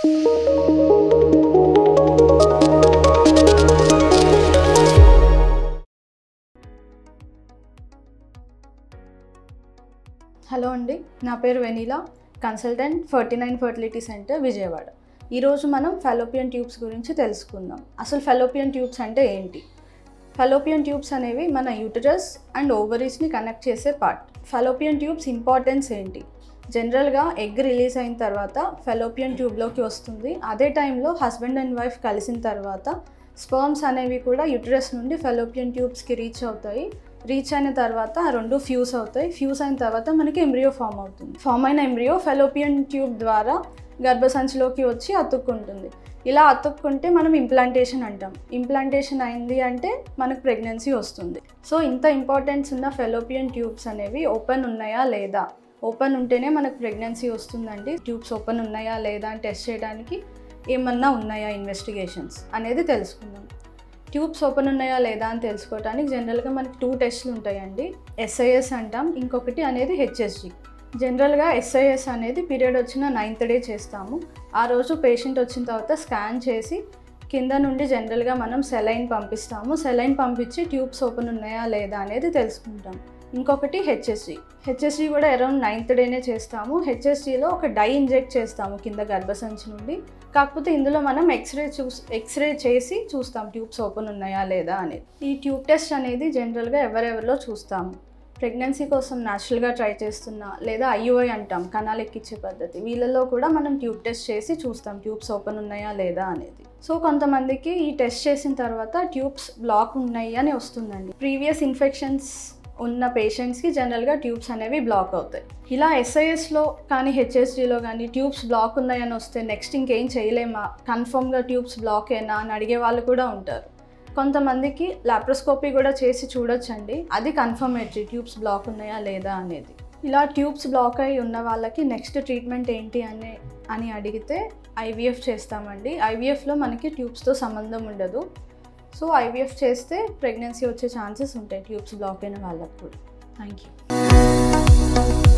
Hello అండి నా పేరు Venila consultant ferty nine fertility centre Vijayawada. ఈరోజు మనం ఫెలోపియన్ ట్యూబ్స్ గురించి తెలుసుకుందాం. అసలు ఫెలోపియన్ ట్యూబ్స్ అంటే ఏంటి? ఫెలోపియన్ ట్యూబ్స్ అనేవి మన యూటరస్ అండ్ ఓవరీస్ని కనెక్ట్ చేసే పార్ట్. ఫెలోపియన్ ట్యూబ్స్ ఇంపార్టెన్స్ ఏంటి? జనరల్గా ఎగ్ రిలీజ్ అయిన తర్వాత ఫెలోపియన్ ట్యూబ్లోకి వస్తుంది. అదే టైంలో హస్బెండ్ అండ్ వైఫ్ కలిసిన తర్వాత స్పర్మ్స్ అనేవి కూడా యూటరస్ నుండి ఫెలోపియన్ ట్యూబ్స్కి రీచ్ అవుతాయి. రీచ్ అయిన తర్వాత ఆ రెండు ఫ్యూస్ అవుతాయి. ఫ్యూస్ అయిన తర్వాత మనకి ఎంబ్రియో ఫామ్ అవుతుంది. ఫామ్ అయిన ఎంబ్రియో ఫెలోపియన్ ట్యూబ్ ద్వారా గర్భసంచిలోకి వచ్చి అతుక్కుంటుంది. ఇలా అతుక్కుంటే మనం ఇంప్లాంటేషన్ అంటాం. ఇంప్లాంటేషన్ అయింది అంటే మనకు ప్రెగ్నెన్సీ వస్తుంది. సో ఇంత ఇంపార్టెన్స్ ఉన్న ఫెలోపియన్ ట్యూబ్స్ అనేవి ఓపెన్ ఉన్నాయా లేదా? ఓపెన్ ఉంటేనే మనకు ప్రెగ్నెన్సీ వస్తుందండి. ట్యూబ్స్ ఓపెన్ ఉన్నాయా లేదా అని టెస్ట్ చేయడానికి ఏమన్నా ఉన్నాయా ఇన్వెస్టిగేషన్స్ అనేది తెలుసుకుందాం. ట్యూబ్స్ ఓపెన్ ఉన్నాయా లేదా అని తెలుసుకోవడానికి జనరల్గా మనకి టూ టెస్ట్లు ఉంటాయండి. ఎస్ఐఎస్ అంటాం. ఇంకొకటి అనేది హెచ్ఎస్జి జనరల్గా ఎస్ఐఎస్ అనేది పీరియడ్ వచ్చిన నైన్త్ డే చేస్తాము. ఆ రోజు పేషెంట్ వచ్చిన తర్వాత స్కాన్ చేసి కింద నుండి జనరల్గా మనం సెలైన్ పంపిస్తాము. సెలైన్ పంపించి ట్యూబ్స్ ఓపెన్ ఉన్నాయా లేదా అనేది తెలుసుకుంటాం. ఇంకొకటి హెచ్ఎస్సి హెచ్ఎస్సి కూడా అరౌండ్ నైన్త్ డేనే చేస్తాము. హెచ్ఎస్సిలో ఒక డై ఇంజెక్ట్ చేస్తాము కింద గర్భసంచి నుండి. కాకపోతే ఇందులో మనం ఎక్స్రే చూస్ ఎక్స్రే చేసి చూస్తాం ట్యూబ్స్ ఓపెన్ ఉన్నాయా లేదా అనేది. ఈ ట్యూబ్ టెస్ట్ అనేది జనరల్గా ఎవరెవరిలో చూస్తాము. ప్రెగ్నెన్సీ కోసం న్యాచురల్గా ట్రై చేస్తున్నా లేదా ఐయుఐ అంటాం కణాలు ఎక్కించే పద్ధతి. వీళ్ళలో కూడా మనం ట్యూబ్ టెస్ట్ చేసి చూస్తాం ట్యూబ్స్ ఓపెన్ ఉన్నాయా లేదా అనేది. సో కొంతమందికి ఈ టెస్ట్ చేసిన తర్వాత ట్యూబ్స్ బ్లాక్ ఉన్నాయి అని వస్తుందండి. ప్రీవియస్ ఇన్ఫెక్షన్స్ ఉన్న పేషెంట్స్కి జనరల్గా ట్యూబ్స్ అనేవి బ్లాక్ అవుతాయి. ఇలా ఎస్ఐఎస్లో కానీ హెచ్ఎస్డిలో కానీ ట్యూబ్స్ బ్లాక్ ఉన్నాయని వస్తే నెక్స్ట్ ఇంకేం చేయలేమా? కన్ఫర్మ్గా ట్యూబ్స్ బ్లాక్ అయినా అని అడిగే వాళ్ళు కూడా ఉంటారు. కొంతమందికి లాప్రోస్కోపీ కూడా చేసి చూడొచ్చండి. అది కన్ఫర్మేటరీ ట్యూబ్స్ బ్లాక్ ఉన్నాయా లేదా అనేది. ఇలా ట్యూబ్స్ బ్లాక్ అయి ఉన్న వాళ్ళకి నెక్స్ట్ ట్రీట్మెంట్ ఏంటి అని అని అడిగితే ఐవీఎఫ్ చేస్తామండి. ఐవీఎఫ్లో మనకి ట్యూబ్స్తో సంబంధం ఉండదు. సో ఐవీఎఫ్ చేస్తే ప్రెగ్నెన్సీ వచ్చే ఛాన్సెస్ ఉంటాయి ట్యూబ్స్ బ్లాక్ అయిన వాళ్ళకు కూడా థ్యాంక్ యూ